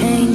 change